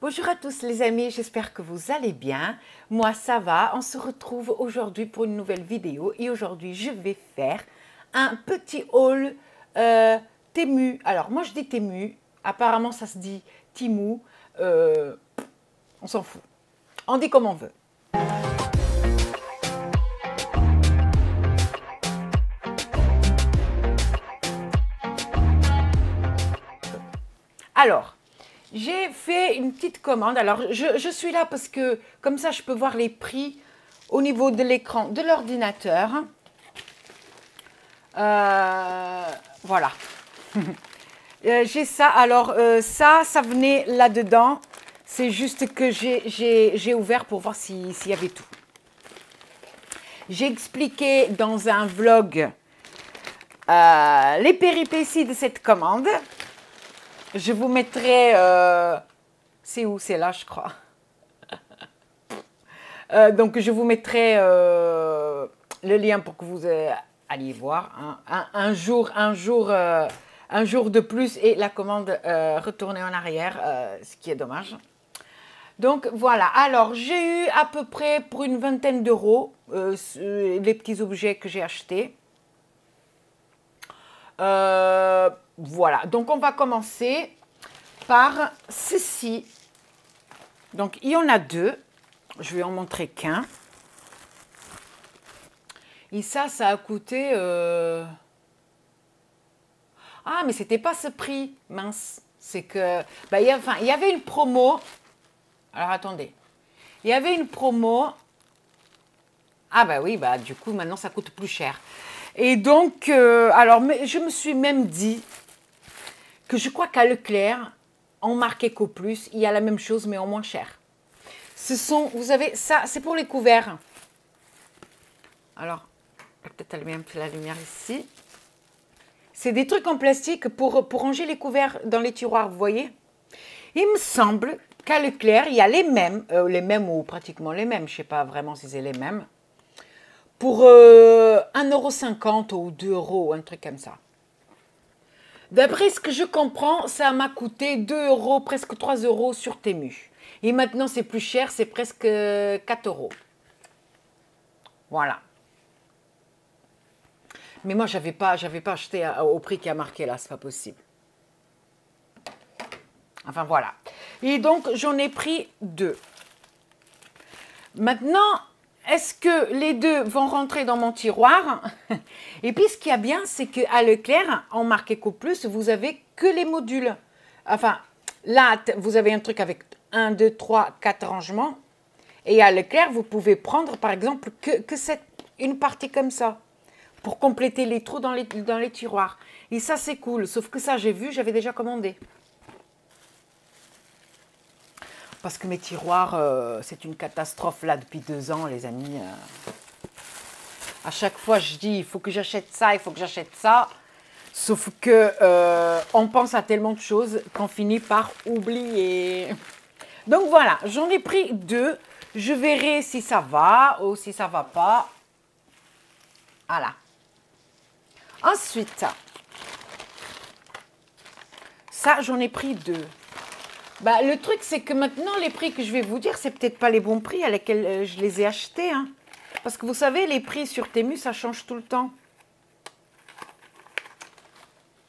Bonjour à tous les amis, j'espère que vous allez bien. Moi ça va, on se retrouve aujourd'hui pour une nouvelle vidéo et aujourd'hui je vais faire un petit haul euh, Tému. Alors moi je dis Tému, apparemment ça se dit Timou, euh, on s'en fout. On dit comme on veut. Alors, j'ai fait une petite commande. Alors, je, suis là parce que comme ça, je peux voir les prix au niveau de l'écran de l'ordinateur. Euh, voilà. Euh, j'ai ça. Alors, euh, ça, ça venait là-dedans. C'est juste que j'ai ouvert pour voir s'il y avait tout. J'ai expliqué dans un vlog les péripéties de cette commande. Je vous mettrai... Euh, c'est où? C'est là, je crois. Euh, donc, je vous mettrai euh, le lien pour que vous alliez voir. Hein. Un, jour, un jour, un jour de plus et la commande retournée en arrière, ce qui est dommage. Donc voilà, alors j'ai eu à peu près pour une vingtaine d'euros les petits objets que j'ai achetés. Euh, voilà, donc on va commencer par ceci. Donc il y en a deux. Je vais en montrer qu'un. Et ça, ça a coûté... Euh, ah, mais c'était pas ce prix, mince. C'est que... Bah, il, y enfin, il y avait une promo. Alors attendez. Il y avait une promo. Ah bah oui, bah du coup, maintenant, ça coûte plus cher. Et donc, euh, alors, je me suis même dit que je crois qu'à Leclerc, en marque Eco Plus, il y a la même chose, mais en moins cher. Ce sont, vous avez, ça, c'est pour les couverts. Alors, peut-être allumer un peu la lumière ici. C'est des trucs en plastique pour, pour ranger les couverts dans les tiroirs, vous voyez Il me semble qu'à Leclerc, il y a les mêmes, euh, les mêmes ou pratiquement les mêmes, je ne sais pas vraiment si c'est les mêmes, pour euh, 1,50€ ou 2 euros, un truc comme ça. D'après ce que je comprends, ça m'a coûté 2 euros, presque 3 euros sur Temu. Et maintenant, c'est plus cher, c'est presque 4 euros. Voilà. Mais moi, je n'avais pas, pas acheté au prix qui a marqué là, c'est pas possible. Enfin, voilà. Et donc, j'en ai pris deux. Maintenant, est-ce que les deux vont rentrer dans mon tiroir? Et puis, ce qui est bien, c'est qu'à Leclerc, en marque Eco Plus, vous avez que les modules. Enfin, là, vous avez un truc avec 1, 2, 3, 4 rangements. Et à Leclerc, vous pouvez prendre, par exemple, que, une partie comme ça pour compléter les trous dans les tiroirs. Et ça, c'est cool. Sauf que ça, j'ai vu, j'avais déjà commandé. Parce que mes tiroirs, euh, c'est une catastrophe là depuis deux ans, les amis. Euh. À chaque fois, je dis, il faut que j'achète ça, il faut que j'achète ça. Sauf que euh, on pense à tellement de choses qu'on finit par oublier. Donc voilà, j'en ai pris deux. Je verrai si ça va ou si ça va pas. Voilà. Ensuite, ça, j'en ai pris deux. Bah, le truc, c'est que maintenant, les prix que je vais vous dire, c'est peut-être pas les bons prix à lesquels euh, je les ai achetés. Hein. Parce que vous savez, les prix sur Temu, ça change tout le temps.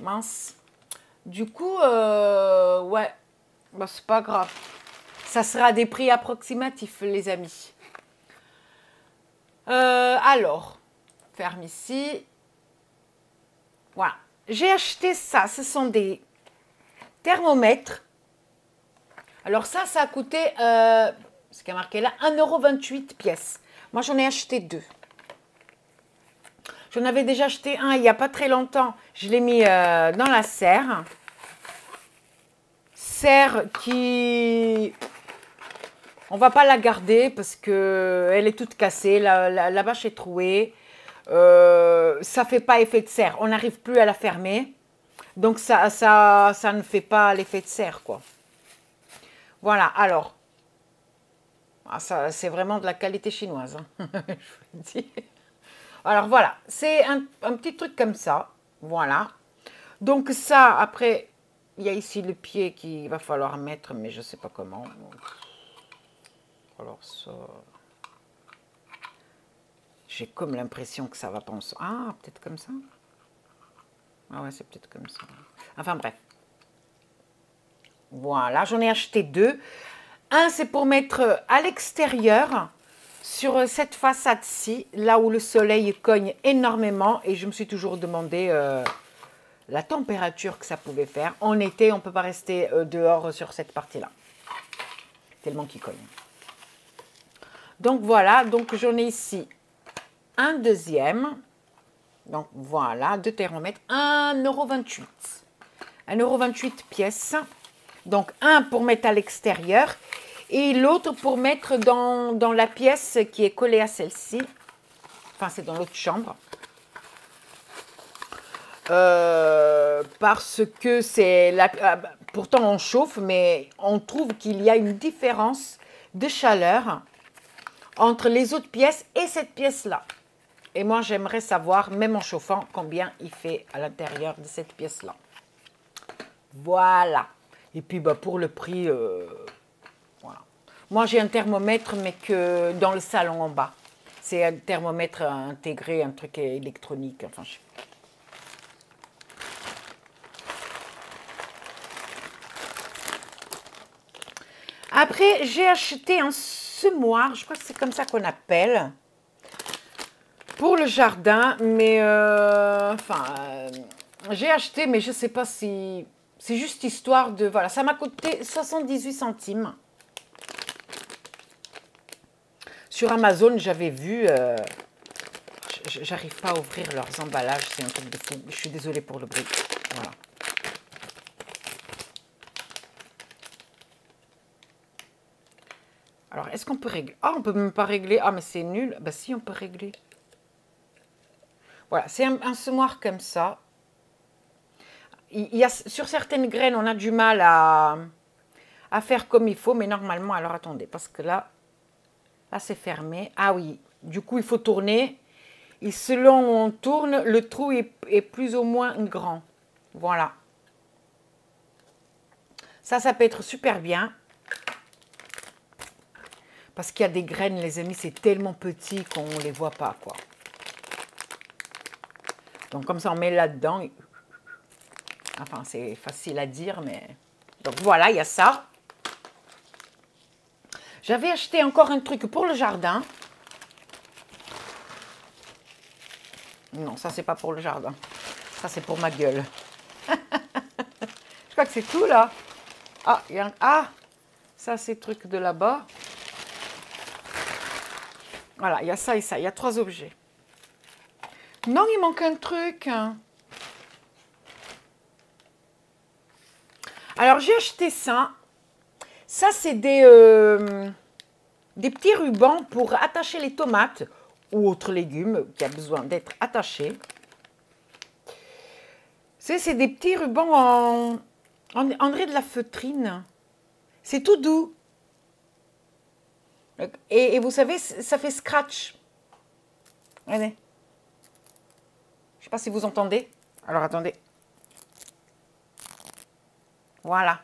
Mince. Du coup, euh, ouais, bah, c'est pas grave. Ça sera des prix approximatifs, les amis. Euh, alors, ferme ici. Voilà. J'ai acheté ça. Ce sont des thermomètres alors ça, ça a coûté, euh, ce qui a marqué là, 1,28€ pièce. Moi, j'en ai acheté deux. J'en avais déjà acheté un il n'y a pas très longtemps. Je l'ai mis euh, dans la serre. Serre qui... On va pas la garder parce qu'elle est toute cassée. La, bâche est trouée. Euh, ça fait pas effet de serre. On n'arrive plus à la fermer. Donc ça, ça, ça ne fait pas l'effet de serre, quoi. Voilà, alors, ah, ça, c'est vraiment de la qualité chinoise, hein, dis. Alors voilà, c'est un, petit truc comme ça, voilà. Donc ça, après, il y a ici le pied qu'il va falloir mettre, mais je ne sais pas comment. Alors ça... J'ai comme l'impression que ça va penser. Ah, peut-être comme ça Ah ouais, c'est peut-être comme ça. Enfin bref. Voilà, j'en ai acheté deux. Un, c'est pour mettre à l'extérieur, sur cette façade-ci, là où le soleil cogne énormément. Et je me suis toujours demandé euh, la température que ça pouvait faire. En été, on ne peut pas rester euh, dehors sur cette partie-là. Tellement qu'il cogne. Donc voilà, donc j'en ai ici un deuxième. Donc voilà, deux thermomètres, 1,28€. 1,28€ pièce. Donc un pour mettre à l'extérieur et l'autre pour mettre dans, dans, la pièce qui est collée à celle-ci. Enfin, c'est dans l'autre chambre. Euh, parce que c'est... Bah, pourtant, on chauffe, mais on trouve qu'il y a une différence de chaleur entre les autres pièces et cette pièce-là. Et moi, j'aimerais savoir, même en chauffant, combien il fait à l'intérieur de cette pièce-là. Voilà. Et puis, bah, pour le prix, euh, voilà. Moi, j'ai un thermomètre, mais que dans le salon en bas. C'est un thermomètre intégré, un truc électronique. Après, j'ai acheté un semoir, je crois que c'est comme ça qu'on appelle, pour le jardin, mais euh, enfin, euh, j'ai acheté, mais je ne sais pas si c'est juste histoire de... Voilà, ça m'a coûté 78 centimes. Sur Amazon, j'avais vu... Euh, j'arrive pas à ouvrir leurs emballages, c'est un truc de fou. Je suis désolée pour le bruit. Voilà. Alors, est-ce qu'on peut régler? Ah, on peut même pas régler. Ah, mais c'est nul. Bah si, on peut régler. Voilà, c'est un, un semoir comme ça sur certaines graines, on a du mal à, faire comme il faut, mais normalement, alors attendez, parce que là, là c'est fermé. Ah oui, du coup, il faut tourner. Et selon on tourne, le trou est, est plus ou moins grand. Voilà. Ça, ça peut être super bien. Parce qu'il y a des graines, les amis, c'est tellement petit qu'on ne les voit pas, quoi. Donc, comme ça, on met là-dedans. Enfin, c'est facile à dire, mais... Donc voilà, il y a ça. J'avais acheté encore un truc pour le jardin. Non, ça, c'est pas pour le jardin. Ça, c'est pour ma gueule. Je crois que c'est tout, là. Ah, il y a un... Ah, ça, c'est le truc de là-bas. Voilà, il y a ça et ça. Il y a trois objets. Non, il manque un truc. Alors, j'ai acheté ça. Ça, c'est des, euh, des petits rubans pour attacher les tomates ou autres légumes qui a besoin d'être attachés. C'est des petits rubans en, en André de la feutrine. C'est tout doux. Et, et, vous savez, ça fait scratch. Regardez. Je ne sais pas si vous entendez. Alors, attendez. Voilà.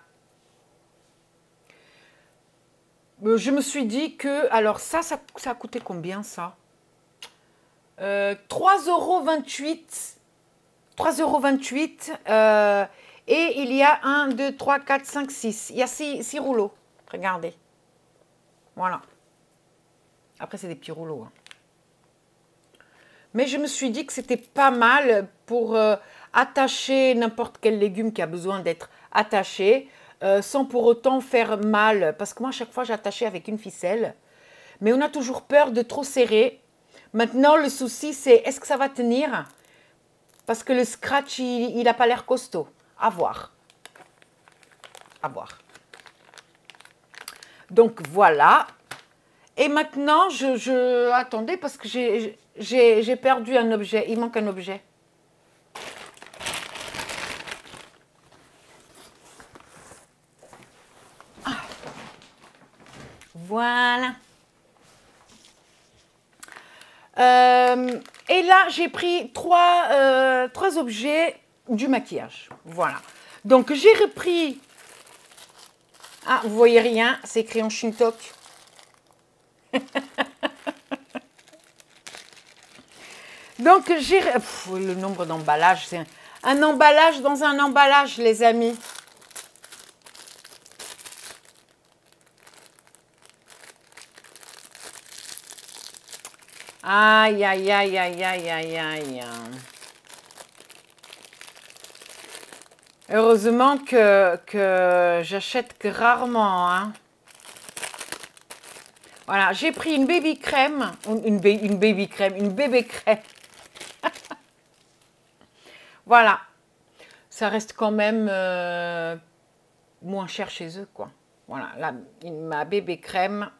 Euh, je me suis dit que, alors ça, ça, a coûté combien ça? Euh, 3,28 euros. 3,28 euros. Euh, et il y a 1, 2, 3, 4, 5, 6. Il y a 6, rouleaux. Regardez. Voilà. Après, c'est des petits rouleaux. Hein. Mais je me suis dit que c'était pas mal pour euh, attacher n'importe quel légume qui a besoin d'être attaché euh, sans pour autant faire mal. Parce que moi, à chaque fois, j'attachais avec une ficelle. Mais on a toujours peur de trop serrer. Maintenant, le souci, c'est est-ce que ça va tenir? Parce que le scratch, il n'a pas l'air costaud. À voir. À voir. Donc, voilà. Et maintenant, je... je... Parce que j'ai perdu un objet. Il manque un objet. Voilà. Euh, et là, j'ai pris trois, euh, trois objets du maquillage. Voilà. Donc, j'ai repris... Ah, vous voyez rien, c'est en Shintok. Donc, j'ai... Le nombre d'emballages, c'est un emballage dans un emballage, les amis. Aïe, aïe, aïe, aïe, aïe, aïe, aïe. Heureusement que, que j'achète rarement. Hein. Voilà, j'ai pris une baby crème, une, une baby crème, une bébé crème. voilà, ça reste quand même euh, moins cher chez eux, quoi. Voilà, la, ma bébé crème,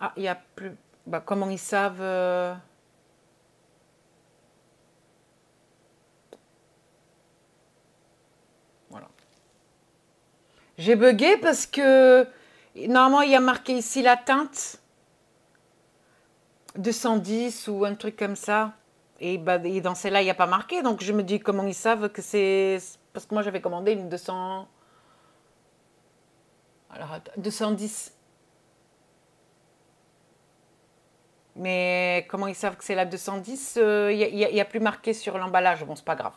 ah, il n'y a plus. Bah, comment ils savent euh, Voilà. J'ai bugué parce que normalement il y a marqué ici la teinte 210 ou un truc comme ça. Et, bah, et dans celle-là, il n'y a pas marqué. Donc je me dis comment ils savent que c'est. Parce que moi j'avais commandé une 200. Alors, 210. Mais comment ils savent que c'est la 210 Il n'y a, plus marqué sur l'emballage. Bon, c'est pas grave.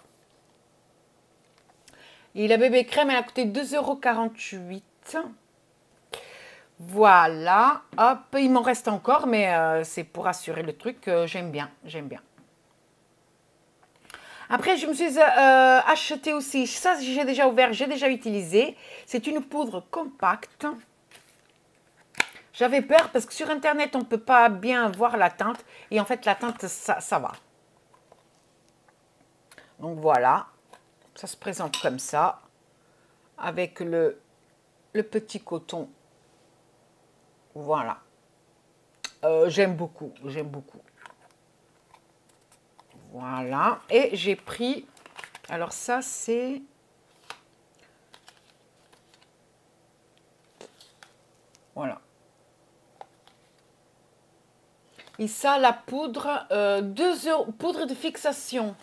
Et la bébé crème, elle a coûté 2,48 euros. Voilà. Hop, il m'en reste encore, mais euh, c'est pour assurer le truc. j'aime bien, j'aime bien. Après, je me suis euh, acheté aussi, ça j'ai déjà ouvert, j'ai déjà utilisé. C'est une poudre compacte. J'avais peur parce que sur Internet, on ne peut pas bien voir la teinte. Et en fait, la teinte, ça, ça va. Donc voilà, ça se présente comme ça, avec le, le petit coton. Voilà. Euh, j'aime beaucoup, j'aime beaucoup. Voilà. Et j'ai pris, alors ça c'est... Voilà. Et ça, la poudre, euh, 2 euros, poudre de fixation.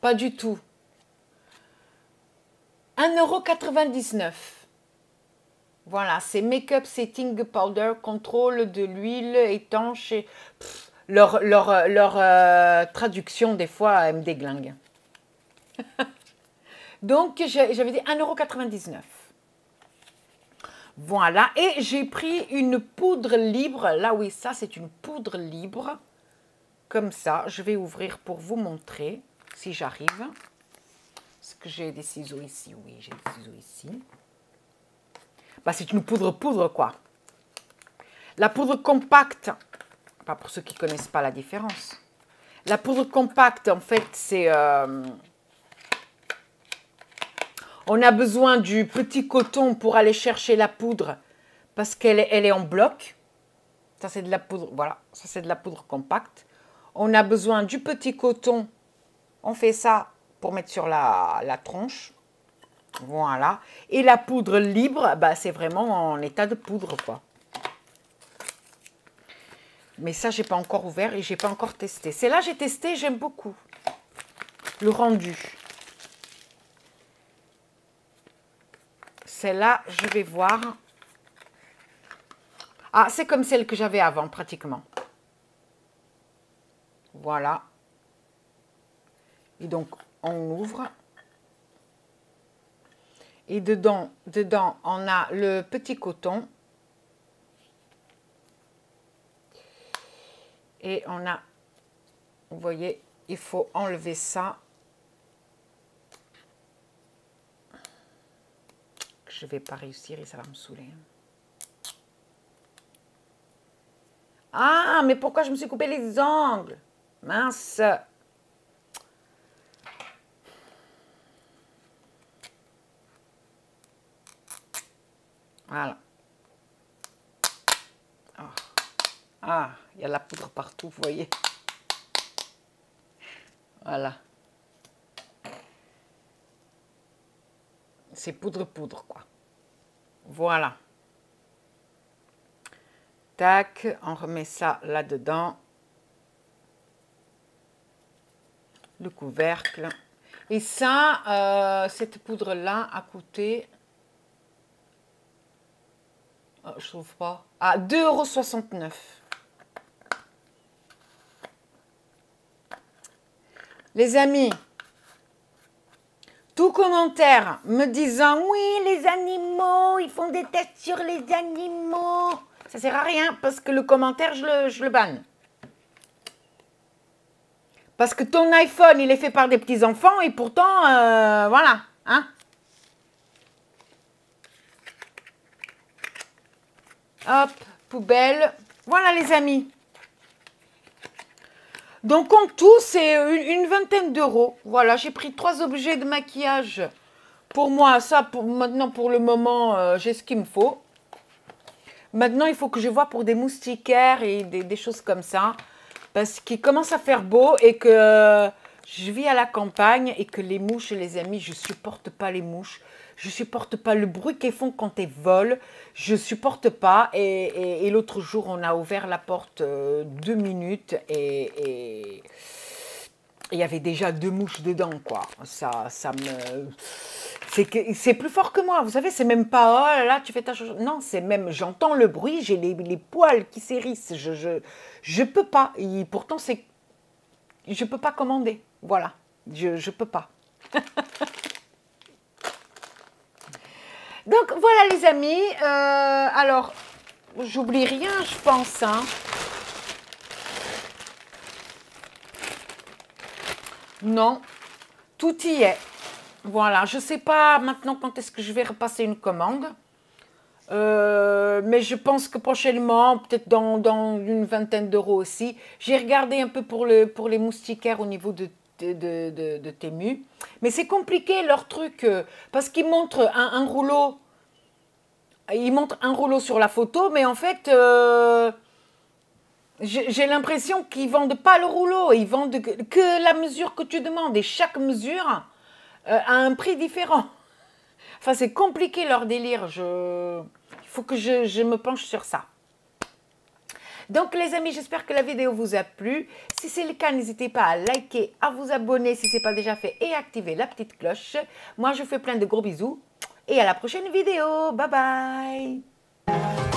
Pas du tout. 1,99€. Voilà, c'est Make-up Setting Powder, contrôle de l'huile étanche. Et, leur euh, traduction, des fois, elle me déglingue. Donc, j'avais dit 1,99€. Voilà, et j'ai pris une poudre libre. Là, oui, ça, c'est une poudre libre. Comme ça, je vais ouvrir pour vous montrer, si j'arrive. Est-ce que j'ai des ciseaux ici Oui, j'ai des ciseaux ici. Bah, c'est une poudre-poudre, quoi. La poudre compacte, pas pour ceux qui ne connaissent pas la différence. La poudre compacte, en fait, c'est... Euh, on a besoin du petit coton pour aller chercher la poudre parce qu'elle est, en bloc. Ça, c'est de la poudre, voilà, ça, c'est de la poudre compacte. On a besoin du petit coton. On fait ça pour mettre sur la, tronche. Voilà. Et la poudre libre, bah, c'est vraiment en état de poudre. Mais ça, j'ai pas encore ouvert et j'ai pas encore testé. C'est là j'ai testé, j'aime beaucoup le rendu. Celle-là, je vais voir. Ah, c'est comme celle que j'avais avant, pratiquement. Voilà. Et donc, on ouvre. Et dedans, dedans, on a le petit coton. Et on a, vous voyez, il faut enlever ça je vais pas réussir et ça va me saouler. Ah, mais pourquoi je me suis coupé les ongles? Mince Voilà. Ah, ah, il y a la poudre partout, vous voyez. Voilà. C'est poudre-poudre, quoi. Voilà. Tac, on remet ça là-dedans. Le couvercle. Et ça, euh, cette poudre-là a coûté... Oh, je trouve pas. Ah, 2,69 Les amis, tout commentaire me disant « Oui, les animaux, ils font des tests sur les animaux », ça sert à rien parce que le commentaire, je le, je banne. Parce que ton iPhone, il est fait par des petits-enfants et pourtant, euh, voilà. Hein Hop, poubelle. Voilà les amis. Donc en tout, c'est une, vingtaine d'euros. Voilà, j'ai pris trois objets de maquillage. Pour moi, ça, pour, maintenant, pour le moment, euh, j'ai ce qu'il me faut. Maintenant, il faut que je vois pour des moustiquaires et des choses comme ça parce qu'il commence à faire beau et que je vis à la campagne et que les mouches, les amis, je supporte pas les mouches. Je supporte pas le bruit qu'elles font quand elles volent. Je supporte pas. Et, l'autre jour, on a ouvert la porte euh, deux minutes et il y avait déjà deux mouches dedans, quoi. Ça, ça me c'est plus fort que moi. Vous savez, c'est même pas oh là là, tu fais ta chose. Non, c'est même j'entends le bruit, j'ai les, les, poils qui s'hérissent. Je, je je peux pas. Et pourtant c'est je peux pas commander. Voilà, je peux pas. Donc voilà les amis. Euh, alors j'oublie rien, je pense. Hein. Non, tout y est. Voilà, je ne sais pas maintenant quand est-ce que je vais repasser une commande. Euh, mais je pense que prochainement, peut-être dans, une vingtaine d'euros aussi. J'ai regardé un peu pour, le, pour les moustiquaires au niveau de, de, de, Tému. Mais c'est compliqué leur truc euh, parce qu'ils montrent un, rouleau. Ils montrent un rouleau sur la photo, mais en fait, euh, j'ai l'impression qu'ils vendent pas le rouleau. Ils vendent que la mesure que tu demandes. Et chaque mesure euh, à un prix différent. Enfin, c'est compliqué leur délire. Je... Il faut que je, me penche sur ça. Donc les amis, j'espère que la vidéo vous a plu. Si c'est le cas, n'hésitez pas à liker, à vous abonner si ce n'est pas déjà fait et activer la petite cloche. Moi, je fais plein de gros bisous et à la prochaine vidéo. Bye bye